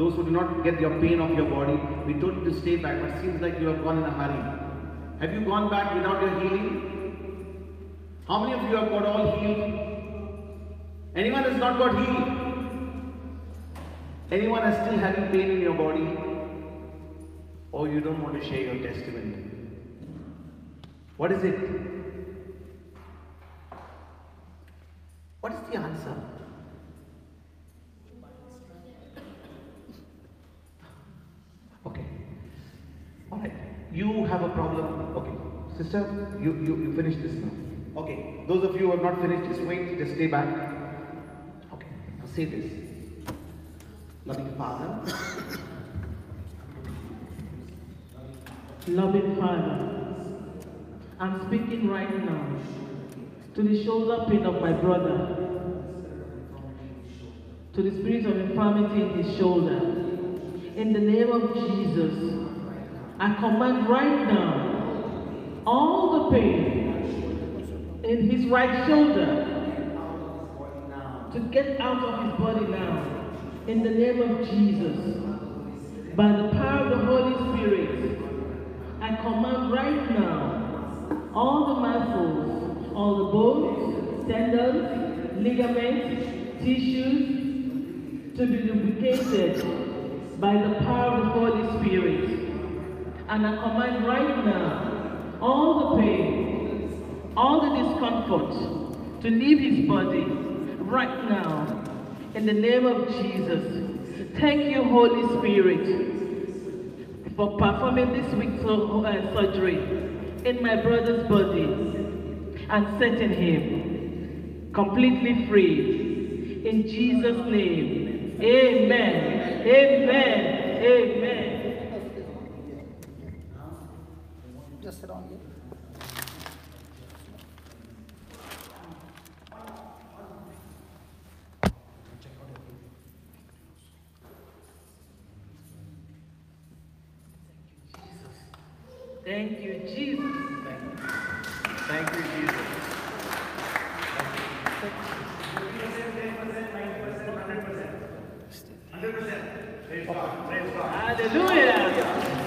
those who do not get your pain off your body, we told you to stay back, but seems like you have gone in a hurry. Have you gone back without your healing? How many of you have got all healed? Anyone has not got healed? Anyone is still having pain in your body? Or you don't want to share your testimony? What is it? What is the answer? Okay. Alright. You have a problem. Okay. Sister, you, you, you finish this now. Okay. Those of you who have not finished, just wait, just stay back. Okay. Now say this. Loving Father, Loving Father, I'm speaking right now to the shoulder pain of my brother, to the spirit of infirmity in his shoulder. In the name of Jesus, I command right now all the pain in his right shoulder to get out of his body now. In the name of Jesus, by the power of the Holy Spirit, I command right now all the muscles, all the bones, tendons, ligaments, tissues to be lubricated by the power of the Holy Spirit. And I command right now all the pain, all the discomfort to leave his body right now in the name of Jesus. Thank you, Holy Spirit, for performing this week's uh, surgery in my brother's body and setting him completely free. In Jesus' name, amen, amen, amen. Just sit on here. Thank you, Jesus. thank you, Jesus. Hallelujah.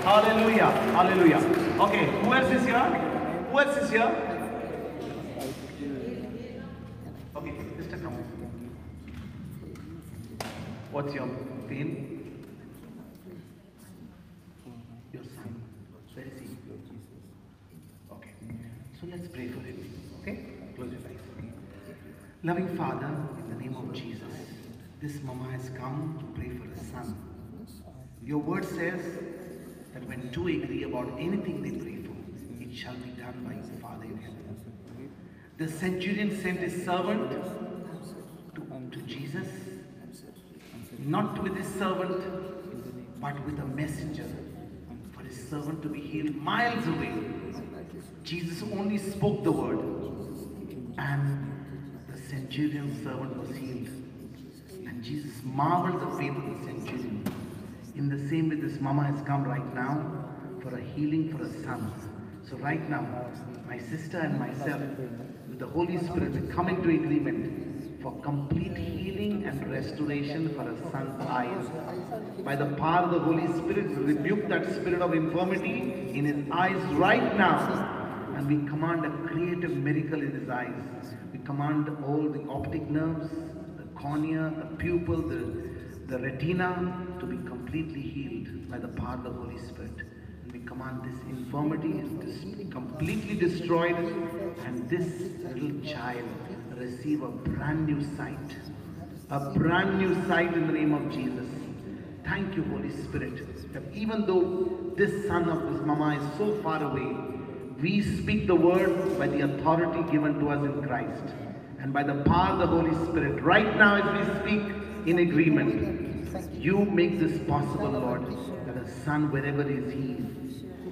Hallelujah. Hallelujah. Okay, who else is here? Who else is here? Okay, sister, come. What's your pain? Your son. Where is he? Okay. So let's pray for him. Okay? Close your eyes. Loving Father, in the name of Jesus, this mama has come to pray for her son. Your word says that when two agree about anything they pray for, it shall be done by his Father in heaven. The centurion sent his servant to, to Jesus, not with his servant, but with a messenger for his servant to be healed miles away. Jesus only spoke the word, and the centurion's servant was healed. And Jesus marveled the faith of the centurion. In the same way, this mama has come right now for a healing for her son. So right now, my sister and myself, with the Holy Spirit, we come into agreement for complete healing and restoration for her son's eyes. By the power of the Holy Spirit, we rebuke that spirit of infirmity in his eyes right now. And we command a creative miracle in his eyes. We command all the optic nerves, the cornea, the pupil, the, the retina to be completely healed by the power of the Holy Spirit. And we command this infirmity is dis- completely destroyed and this little child receive a brand new sight. A brand new sight in the name of Jesus. Thank you, Holy Spirit, that even though this son of this mama is so far away, we speak the word by the authority given to us in Christ and by the power of the Holy Spirit. Right now, as we speak in agreement, you make this possible, Lord, that a son, wherever is he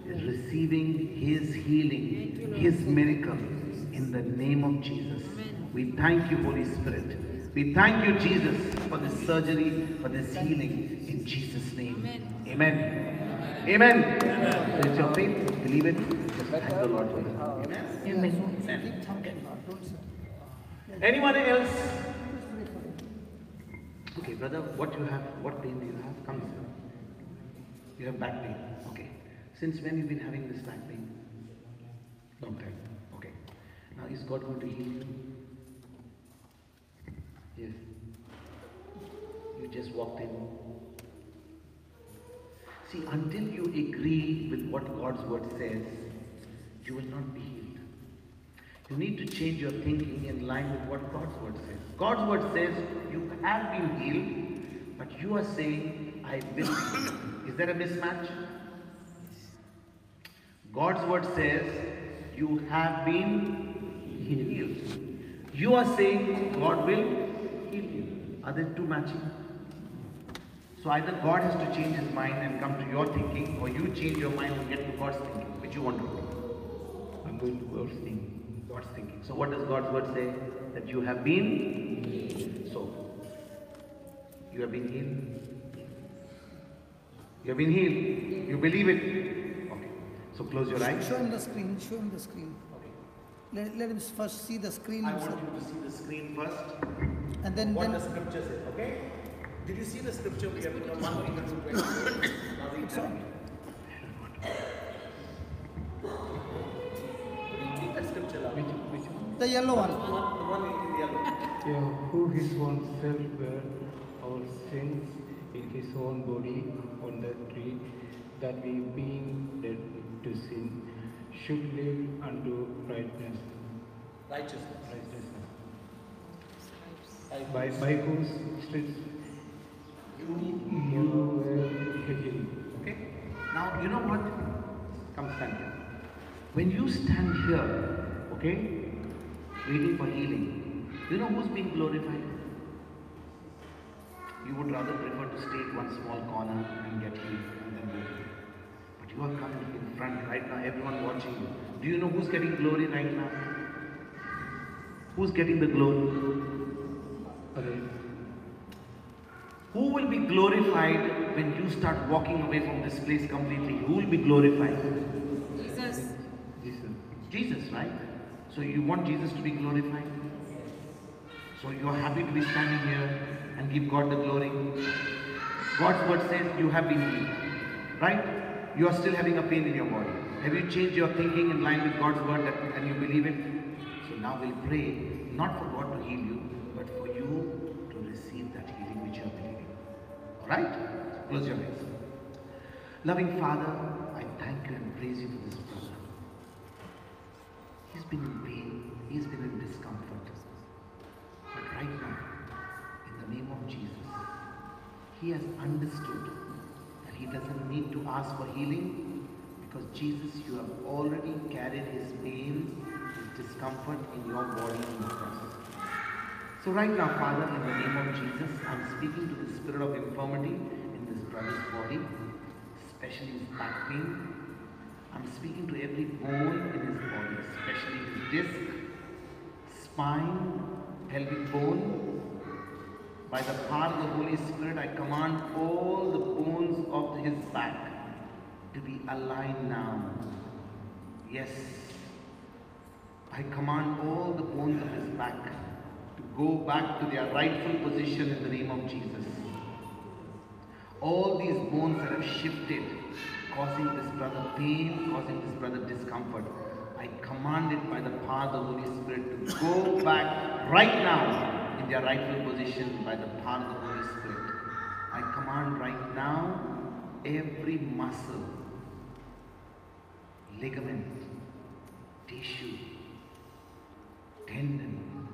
is receiving his healing, his miracle in the name of Jesus. We thank you, Holy Spirit. We thank you, Jesus, for this surgery, for this healing in Jesus' name. Amen. Amen. So it's your faith. Believe it. Just thank the Lord for it. Amen. Amen. Anyone else? Okay, brother, what you have, what pain do you have? Come here. You have back pain. Okay. Since when you've been having this back pain? Long time. Okay. Now is God going to heal you? Yes. You just walked in. See, until you agree with what God's word says, you will not be healed. You need to change your thinking in line with what God's word says. God's word says you have been healed, but you are saying, I will be. Is there a mismatch? God's word says you have been healed. You are saying God will heal you. Are they two matching? So either God has to change his mind and come to your thinking, or you change your mind and get to God's thinking. Which you want to do? I'm going to God's thinking. God's thinking. So what does God's word say? That you have been so. You have been healed. You have been healed. You believe it. Okay. So close your eyes. Show him the screen, show him the screen. Okay. Let, let him first see the screen I want you to see the screen first. and then, what then the scripture says, okay? Did you see the scripture we have one Peter 2 Now the yellow one. The one, in yellow. Yeah, who his own self bare our sins in his own body on the tree, that we being dead to sin should live unto righteousness. Righteousness. righteousness. By, by whose stripes You, you were healed. okay? Now, you know what? Come stand here. When you stand here, okay, waiting for healing, you know who's being glorified? You would rather prefer to stay at one small corner and get healed and then go. But you are coming in front right now, everyone watching you. Do you know who's getting glory right now? Who's getting the glory? Okay. Who will be glorified when you start walking away from this place completely? Who will be glorified? Jesus. Jesus. Jesus, right? So you want Jesus to be glorified? So you're happy to be standing here and give God the glory? God's word says you have been healed, right? You are still having a pain in your body. Have you changed your thinking in line with God's word that, and you believe it? So now we'll pray not for God to heal you, but for you to receive that healing which you are believing. Alright? Close your eyes. Loving Father, I thank you and praise you for this brother. He's been in pain, he's been in discomfort. But right now, in the name of Jesus, he has understood that he doesn't need to ask for healing because Jesus, you have already carried his pain, his discomfort in your body in the cross. So right now, Father, in the name of Jesus, I'm speaking to the spirit of infirmity in this brother's body, especially his back pain. I'm speaking to every bone in his body, disc, spine, pelvic bone. By the power of the Holy Spirit, I command all the bones of his back to be aligned now. Yes. I command all the bones of his back to go back to their rightful position in the name of Jesus. All these bones that have shifted, causing this brother pain, causing this brother discomfort, I command it by the power of the Holy Spirit to go back right now in their rightful position by the power of the Holy Spirit. I command right now every muscle, ligament, tissue, tendon,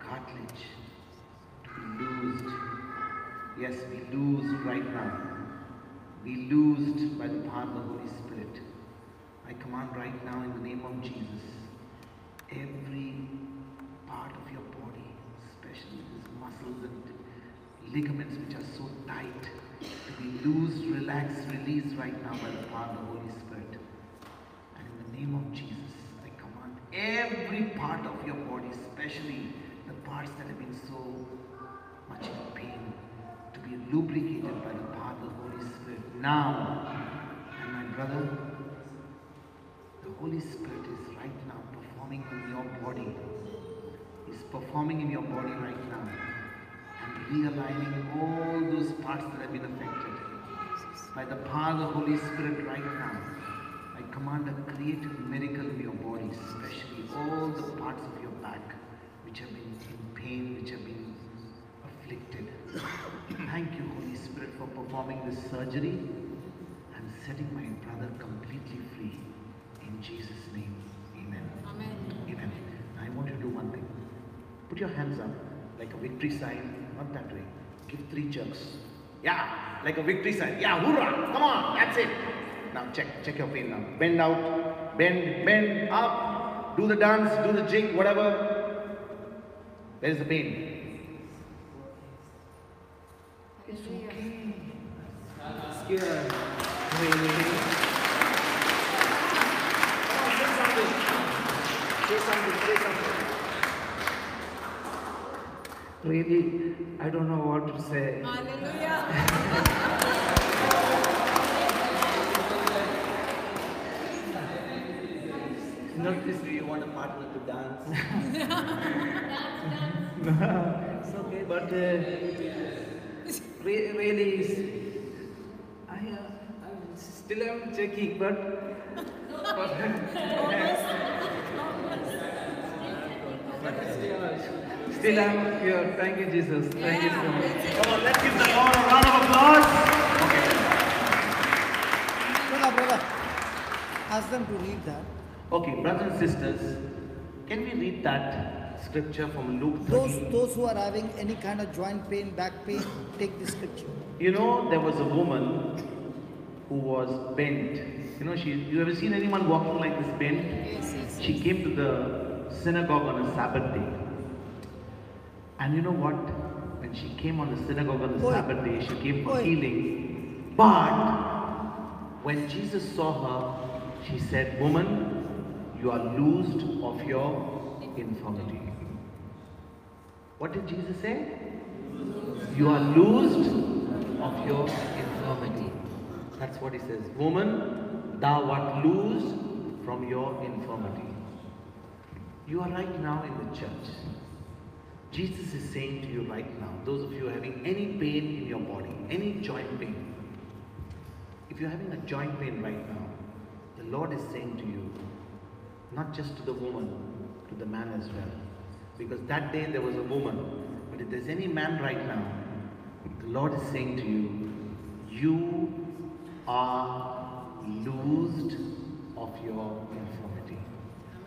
cartilage to be loosed. Yes, be loosed right now. Be loosed by the power of the Holy Spirit. I command right now in the name of Jesus, every part of your body, especially these muscles and ligaments which are so tight, to be loose, relaxed, released right now by the power of the Holy Spirit. And in the name of Jesus, I command every part of your body, especially the parts that have been so much in pain, to be lubricated by the power of the Holy Spirit now. And my brother, the Holy Spirit is right now performing in your body. He's performing in your body right now. And realigning all those parts that have been affected. By the power of the Holy Spirit right now, I command a creative miracle in your body, especially all the parts of your back which have been in pain, which have been afflicted. Thank you, Holy Spirit, for performing this surgery and setting my brother completely free. In Jesus' name, amen. Amen. Amen. I want you to do one thing. Put your hands up like a victory sign, not that way. Give three jerks. Yeah, like a victory sign. Yeah, hoorah! Come on, that's it. Now check, check your pain now. Bend out, bend, bend up. Do the dance, do the jig, whatever. There is the pain. Hallelujah. Say something, say something. Really, I don't know what to say. Hallelujah. Not this Do you want a partner to dance? it's okay, but uh, re- really, I, uh, I'm still am checking, but, but still, still I'm here. Thank you, Jesus. Thank you so much. Come on, let's give the Lord a round of applause. Brother, brother, ask them to read that. Okay, brothers and sisters, can we read that scripture from Luke Those, 13? those who are having any kind of joint pain, back pain, take this scripture. You know, there was a woman who was bent. You know, she. You ever seen anyone walking like this bent? Yes, yes, She came to the synagogue on a Sabbath day. And you know what? When she came on the synagogue on the. Sabbath day, she came for healing. But when Jesus saw her, she said, Woman, you are loosed of your infirmity. What did Jesus say? You are loosed of your infirmity. That's what he says. Woman, thou art loosed from your infirmity. You are right now in the church. Jesus is saying to you right now, those of you having any pain in your body, any joint pain, if you're having a joint pain right now, the Lord is saying to you, not just to the woman, to the man as well. Because that day there was a woman, but if there's any man right now, the Lord is saying to you, you are loosed of your infirmity.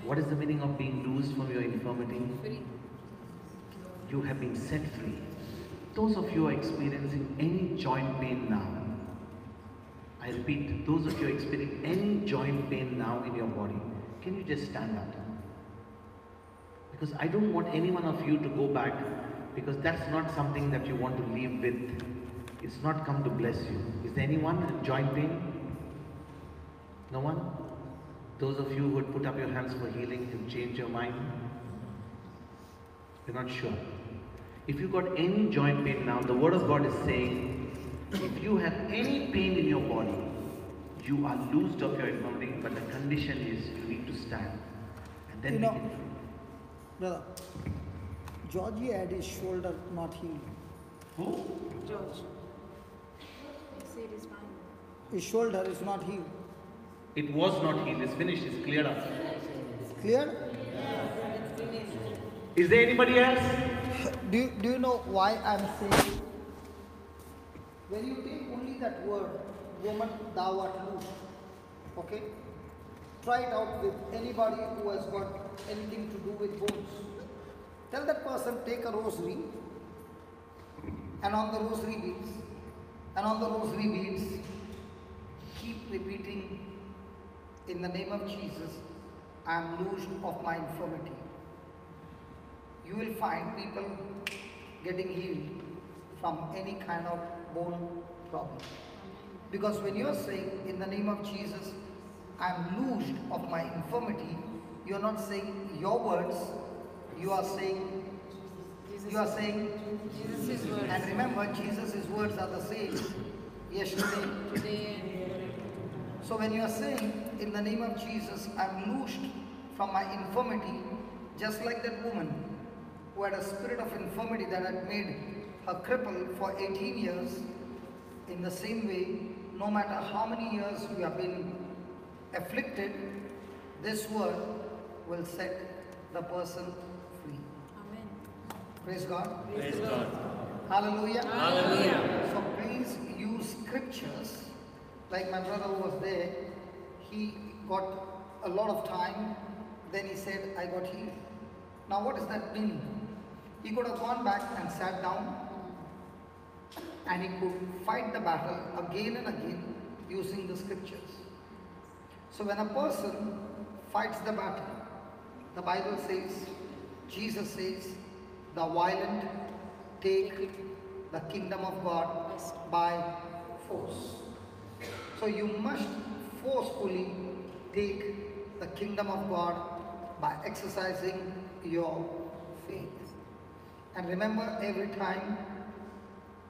What is the meaning of being loosed from your infirmity? Free. You have been set free. Those of you are experiencing any joint pain now, I repeat, those of you experiencing any joint pain now in your body, can you just stand up? Because I don't want any one of you to go back because that's not something that you want to leave with. It's not come to bless you. Is there anyone in joint pain? No one? Those of you who would put up your hands for healing to change your mind? You're not sure. If you got any joint pain now, the word of God is saying, if you have any pain in your body, you are loosed of your infirmity, but the condition is you need to stand. And then You we know- can Brother, Georgie had his shoulder not healed. Who? George. He said it's fine. His shoulder is not healed. It was not healed, it's finished, it's cleared up. Clear? Is there anybody else? Do you, do you know why I'm saying? When you take only that word, woman, thou art loose, okay? Try it out with anybody who has got anything to do with bones. Tell that person, take a rosary, and on the rosary beads, and on the rosary beads, keep repeating, in the name of Jesus, I am loosed of my infirmity you will find people getting healed from any kind of bone problem. Because when you are saying, in the name of Jesus, I am loosed of my infirmity, you are not saying your words, you are saying, you are saying, Jesus' words. and remember, Jesus' words are the same yesterday, Today so when you are saying, in the name of Jesus, I'm loosed from my infirmity, just like that woman who had a spirit of infirmity that had made her cripple for 18 years, in the same way, no matter how many years you have been afflicted, this word will set the person free. Amen. Praise God. Praise God. Hallelujah. Hallelujah. So please use scriptures. Like my brother was there, he got a lot of time. Then he said, I got healed. Now what does that mean? He could have gone back and sat down and he could fight the battle again and again using the scriptures. So when a person fights the battle, the Bible says, Jesus says, the violent take the kingdom of God by force. So you must forcefully take the kingdom of God by exercising your faith. And remember, every time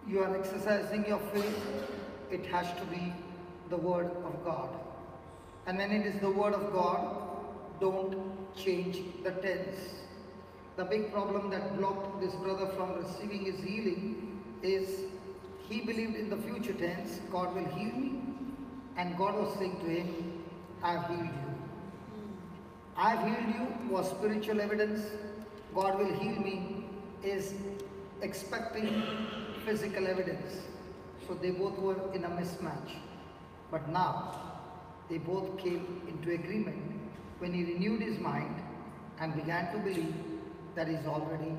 you are exercising your faith, it has to be the word of God. And when it is the word of God, don't change the tense. The big problem that blocked this brother from receiving his healing is he believed in the future tense, God will heal me. And God was saying to him, I've healed you. I've healed you was spiritual evidence. God will heal me is expecting physical evidence. So they both were in a mismatch. But now they both came into agreement when he renewed his mind and began to believe that he's already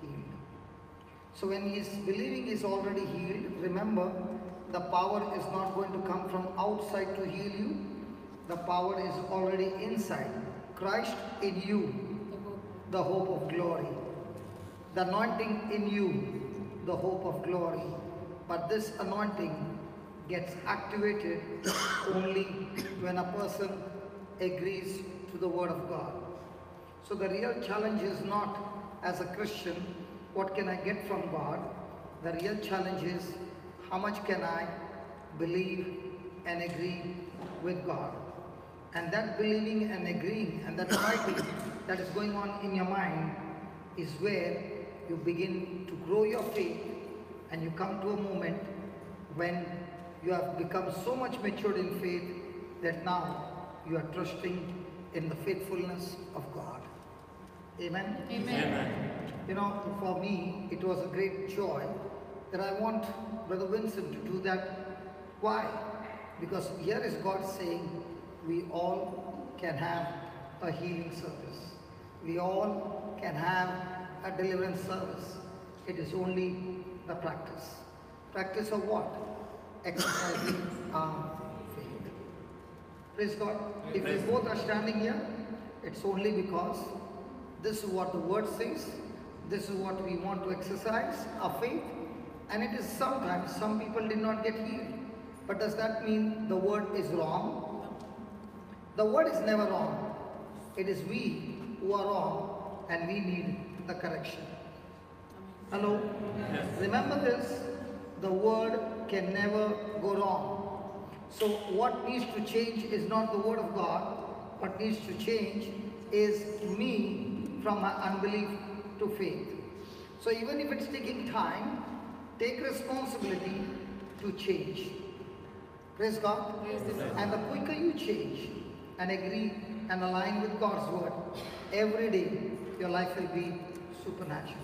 healed. So when he is believing he's already healed, remember the power is not going to come from outside to heal you. The power is already inside. Christ in you, the hope of glory. The anointing in you, the hope of glory. But this anointing gets activated only when a person agrees to the word of God. So the real challenge is not as a Christian, what can I get from God? The real challenge is how much can I believe and agree with God? And that believing and agreeing and that fighting that is going on in your mind is where you begin to grow your faith and you come to a moment when you have become so much matured in faith that now you are trusting in the faithfulness of God. Amen. Amen. You know, for me, it was a great joy that I want Brother Vincent to do that. Why? Because here is God saying, we all can have a healing service. We all can have a deliverance service. It is only the practice. Practice of what? Exercising our faith. Praise God. If we both are standing here, it's only because this is what the word says. This is what we want to exercise, our faith. And it is sometimes some people did not get healed. But does that mean the word is wrong? The word is never wrong. It is we who are wrong and we need the correction. Hello? Yes. Remember this, the word can never go wrong. So what needs to change is not the word of God. What needs to change is me from my unbelief to faith. So even if it's taking time, take responsibility to change. Praise God. And the quicker you change and agree and align with God's word, every day your life will be supernatural.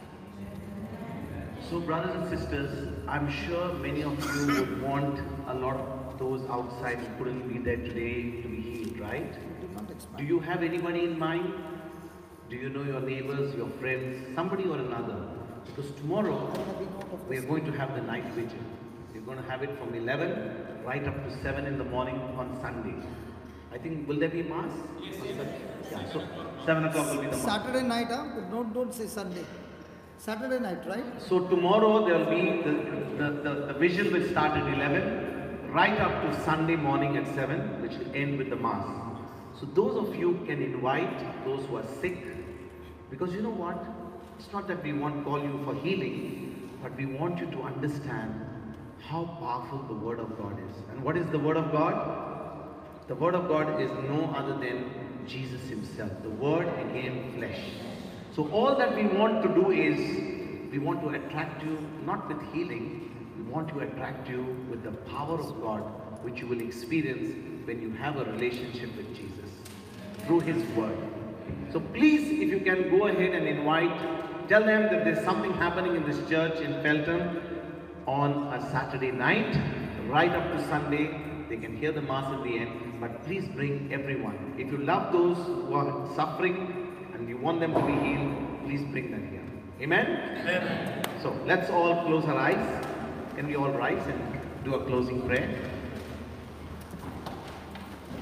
So, brothers and sisters, I'm sure many of you would want a lot of those outside who couldn't be there today to be healed, right? Do you have anybody in mind? Do you know your neighbors, your friends, somebody or another? Because tomorrow we are going to have the night vigil. We're going to have it from 11 right up to 7 in the morning on Sunday. I think, will there be mass? Yes, Yeah, so 7 o'clock will be the mass. Saturday night, huh? Don't, don't say Sunday. Saturday night, right? So tomorrow there will be, the, the, the, the vigil will start at 11, right up to Sunday morning at 7, which will end with the Mass. So those of you can invite those who are sick, because you know what? It's not that we want call you for healing, but we want you to understand how powerful the Word of God is. And what is the Word of God? The Word of God is no other than Jesus Himself. The Word became flesh. So all that we want to do is we want to attract you not with healing, we want to attract you with the power of God, which you will experience when you have a relationship with Jesus through His Word. So please, if you can go ahead and invite, tell them that there's something happening in this church in Feltham on a Saturday night, right up to Sunday. They can hear the Mass at the end, but please bring everyone. If you love those who are suffering and you want them to be healed, please bring them here. Amen? So let's all close our eyes. Can we all rise and do a closing prayer?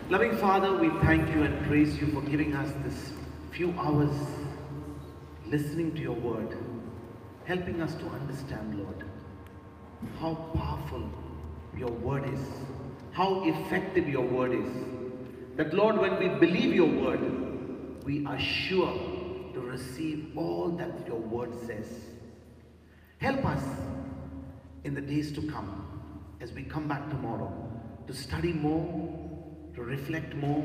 Loving Father, we thank you and praise you for giving us this few hours listening to your word, helping us to understand, Lord, how powerful your word is, how effective your word is. That, Lord, when we believe your word, we are sure to receive all that your word says. Help us in the days to come as we come back tomorrow to study more, to reflect more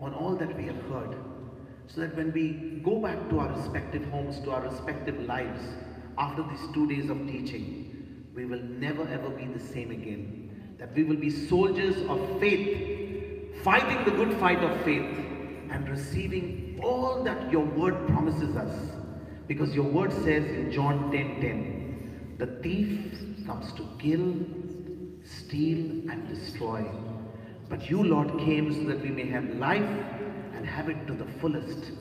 on all that we have heard, so that when we go back to our respective homes, to our respective lives, after these two days of teaching, we will never ever be the same again. That we will be soldiers of faith, fighting the good fight of faith, and receiving all that your word promises us. Because your word says in John 10 10, the thief comes to kill, steal, and destroy. But you, Lord, came so that we may have life and have it to the fullest.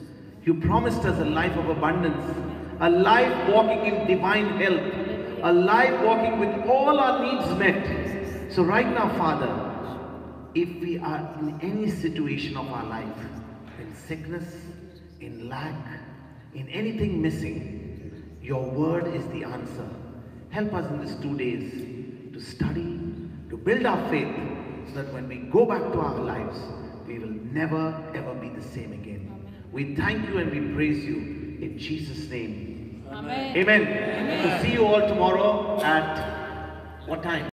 You promised us a life of abundance, a life walking in divine health, a life walking with all our needs met. So, right now, Father, if we are in any situation of our life, in sickness, in lack, in anything missing, your word is the answer. Help us in these two days to study, to build our faith, so that when we go back to our lives, we will never ever be the same again. We thank you and we praise you in Jesus' name. Amen. Amen. So see you all tomorrow at what time?